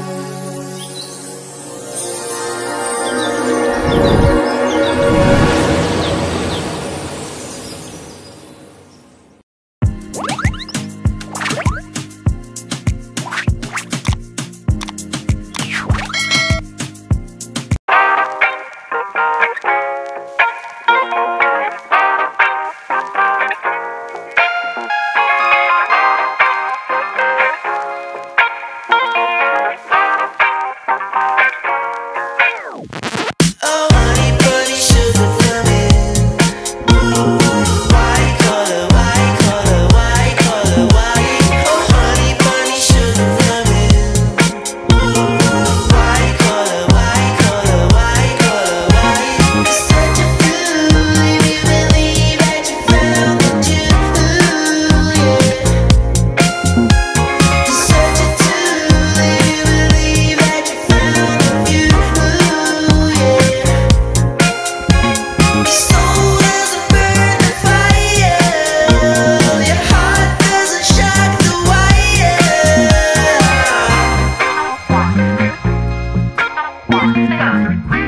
thank you Stop.